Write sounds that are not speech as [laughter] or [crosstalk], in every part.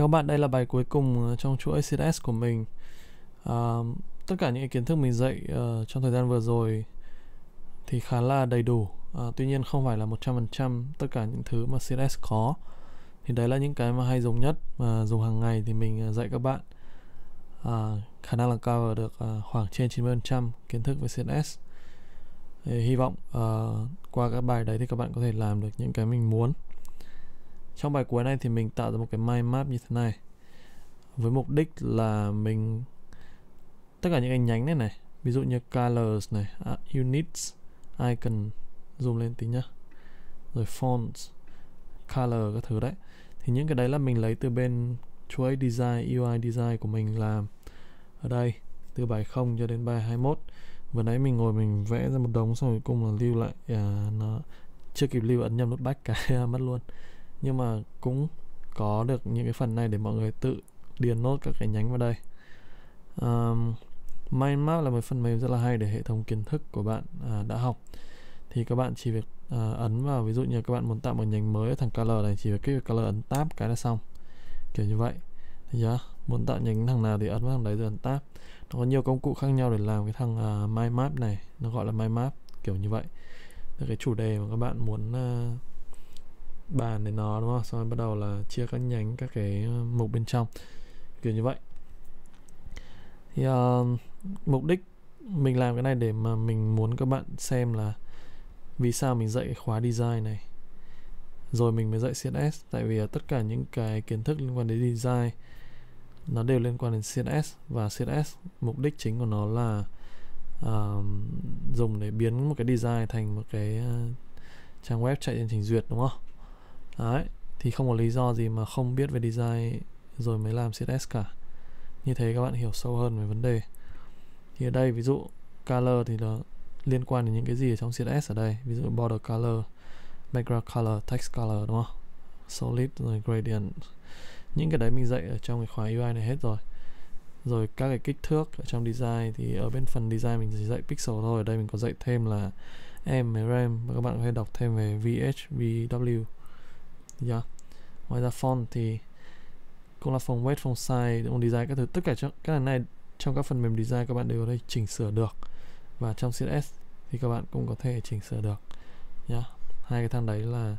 Chào các bạn, đây là bài cuối cùng ờ, trong chuỗi CSS của mình. À, tất cả những kiến thức mình dạy uh, trong thời gian vừa rồi thì khá là đầy đủ. À, tuy nhiên không phải là 100% tất cả những thứ mà CSS có. Thì đấy là những cái mà hay dùng nhất mà dùng hàng ngày thì mình dạy các bạn. À, khả năng là cover được uh, khoảng trên 90% kiến thức về CSS. Thì hy vọng uh, qua các bài đấy thì các bạn có thể làm được những cái mình muốn trong bài cuối này thì mình tạo ra một cái mind map như thế này. Với mục đích là mình tất cả những cái nhánh này này ví dụ như colors này uh, units icon zoom lên tí nhá. Rồi fonts color các thứ đấy. Thì những cái đấy là mình lấy từ bên chuỗi design UI design của mình làm ở đây từ bài 0 cho đến bài 21 vừa nãy mình ngồi mình vẽ ra một đống xong rồi cùng là lưu lại à, nó chưa kịp lưu ấn nhầm nút back cái [laughs] mất luôn nhưng mà cũng có được những cái phần này để mọi người tự điền nốt các cái nhánh vào đây. Um, mind map là một phần mềm rất là hay để hệ thống kiến thức của bạn à, đã học. Thì các bạn chỉ việc à, ấn vào ví dụ như các bạn muốn tạo một nhánh mới ở thằng color này chỉ việc kích color ấn tab cái là xong. Kiểu như vậy. Thì yeah, muốn tạo nhánh thằng nào thì ấn vào thằng đấy rồi ấn tab. Nó có nhiều công cụ khác nhau để làm cái thằng à, uh, mind map này. Nó gọi là mind map kiểu như vậy. Là cái chủ đề mà các bạn muốn uh, bàn để nó đúng không? Xong rồi bắt đầu là chia các nhánh các cái ờ, mục bên trong. Kiểu như vậy. Thì uh, mục đích mình làm cái này để mà mình muốn các bạn xem là vì sao mình dạy khóa design này. Rồi mình mới dạy CSS tại vì tất cả những cái kiến thức liên quan đến design nó đều liên quan đến CSS và CSS mục đích chính của nó là uh, dùng để biến một cái design thành một cái uh, trang web chạy trên trình duyệt đúng không? Đấy, thì không có lý do gì mà không biết về design rồi mới làm CSS cả. Như thế các bạn hiểu sâu hơn về vấn đề. Thì ở đây, ví dụ color thì nó liên quan đến những cái gì ở trong CSS ở đây? Ví dụ border color, background color, text color, đúng không? Solid rồi gradient. Những cái đấy mình dạy ở trong cái khóa UI này hết rồi. Rồi các cái kích thước ở trong design thì ở bên phần design mình chỉ dạy pixel thôi. Ở đây mình có dạy thêm là em ram và các bạn có thể đọc thêm về vh vw yeah. ngoài ra font thì cũng là phần weight phần size phần design các thứ. Tất cả trong cái này trong các phần mềm design các bạn đều có thể chỉnh sửa được. Và trong CSS thì các bạn cũng có thể chỉnh sửa được. Nhá yeah. hai cái thang đấy là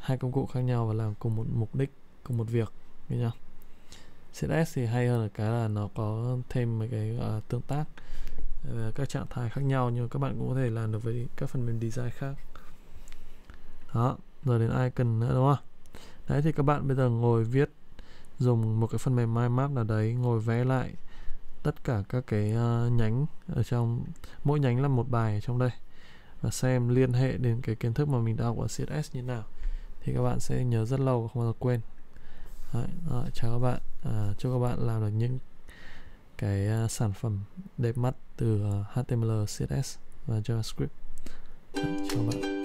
hai công cụ khác nhau và làm cùng một mục đích cùng một việc. Với nhá CSS thì hay hơn là cái là nó có thêm mấy cái uh, tương tác uh, các trạng thái khác nhau nhưng các bạn cũng có thể làm được với các phần mềm design khác. Đó rồi đến icon nữa đúng không? Đấy thì các bạn bây giờ ngồi viết dùng một cái phần mềm mind map nào đấy ngồi vẽ lại tất cả các cái uh, nhánh ở trong mỗi nhánh là một bài ở trong đây. Và xem liên hệ đến cái kiến thức mà mình đã học ở CSS như nào. Thì các bạn sẽ nhớ rất lâu và không bao giờ quên. Đấy, rồi, chào các bạn. À, chúc các bạn làm được những cái uh, sản phẩm đẹp mắt từ uh, HTML, CSS và JavaScript. Đấy, chào các bạn.